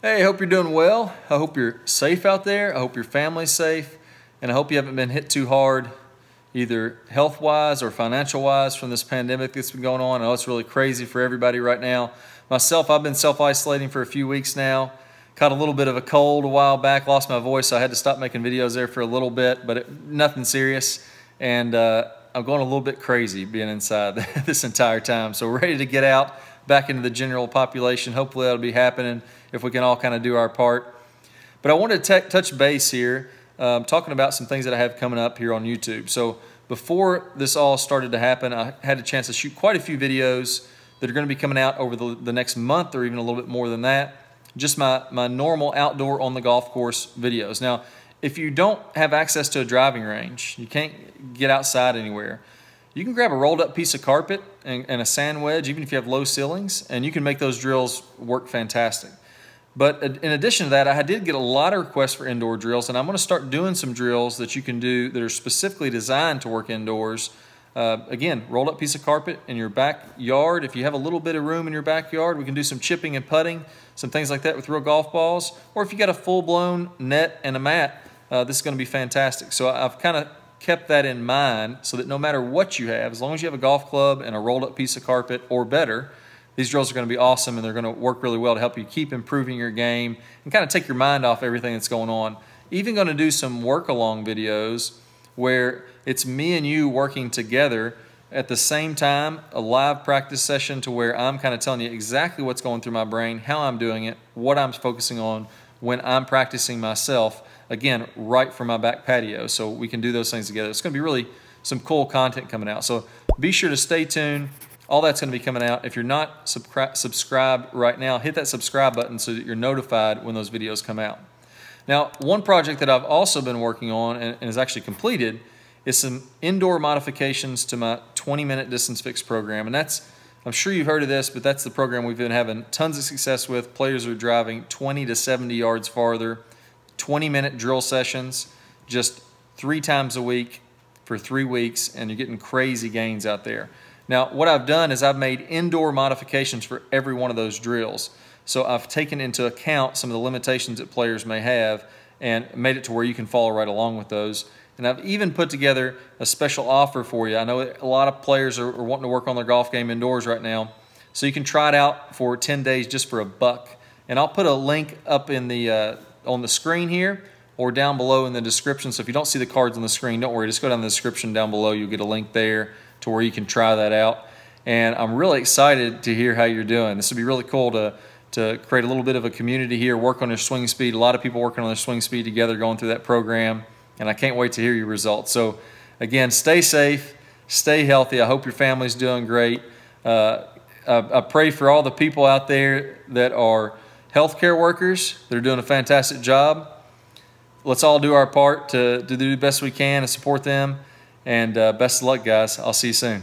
Hey, hope you're doing well. I hope you're safe out there. I hope your family's safe. And I hope you haven't been hit too hard, either health wise or financial wise, from this pandemic that's been going on. I know it's really crazy for everybody right now. Myself, I've been self isolating for a few weeks now. Caught a little bit of a cold a while back, lost my voice, so I had to stop making videos there for a little bit, but it, nothing serious. And uh, I'm going a little bit crazy being inside this entire time. So, we're ready to get out back into the general population. Hopefully, that'll be happening if we can all kind of do our part. But I wanted to touch base here, um, talking about some things that I have coming up here on YouTube. So before this all started to happen, I had a chance to shoot quite a few videos that are going to be coming out over the, the next month or even a little bit more than that. Just my, my normal outdoor on the golf course videos. Now, if you don't have access to a driving range, you can't get outside anywhere, you can grab a rolled up piece of carpet and, and, a sand wedge, even if you have low ceilings, and you can make those drills work fantastic. But in addition to that, I did get a lot of requests for indoor drills, and I'm going to start doing some drills that you can do that are specifically designed to work indoors. Uh, again, rolled up piece of carpet in your backyard. If you have a little bit of room in your backyard, we can do some chipping and putting, some things like that with real golf balls. Or if you got a full blown net and a mat, uh, this is going to be fantastic. So I've kind of kept that in mind so that no matter what you have, as long as you have a golf club and a rolled up piece of carpet or better, these drills are going to be awesome and they're going to work really well to help you keep improving your game and kind of take your mind off everything that's going on. Even going to do some work along videos where it's me and you working together at the same time, a live practice session to where I'm kind of telling you exactly what's going through my brain, how I'm doing it, what I'm focusing on when I'm practicing myself. Again, right from my back patio. So we can do those things together. It's going to be really some cool content coming out. So be sure to stay tuned. All that's going to be coming out. If you're not subscribed right now, hit that subscribe button so that you're notified when those videos come out. Now, one project that I've also been working on and, and is actually completed is some indoor modifications to my 20 minute distance fix program. And that's, I'm sure you've heard of this, but that's the program we've been having tons of success with. Players are driving 20 to 70 yards farther, 20 minute drill sessions, just three times a week for three weeks, and you're getting crazy gains out there. Now, what I've done is I've made indoor modifications for every one of those drills. So I've taken into account some of the limitations that players may have and made it to where you can follow right along with those. And I've even put together a special offer for you. I know a lot of players are, are wanting to work on their golf game indoors right now. So you can try it out for 10 days just for a buck. And I'll put a link up in the uh, on the screen here or down below in the description. So if you don't see the cards on the screen, don't worry. Just go down the description down below. You'll get a link there to where you can try that out. And I'm really excited to hear how you're doing. This would be really cool to, to create a little bit of a community here, work on your swing speed. A lot of people working on their swing speed together, going through that program. And I can't wait to hear your results. So, again, stay safe, stay healthy. I hope your family's doing great. Uh, I, I pray for all the people out there that are healthcare workers that are doing a fantastic job. Let's all do our part to, to do the best we can and support them. And uh, best of luck, guys. I'll see you soon.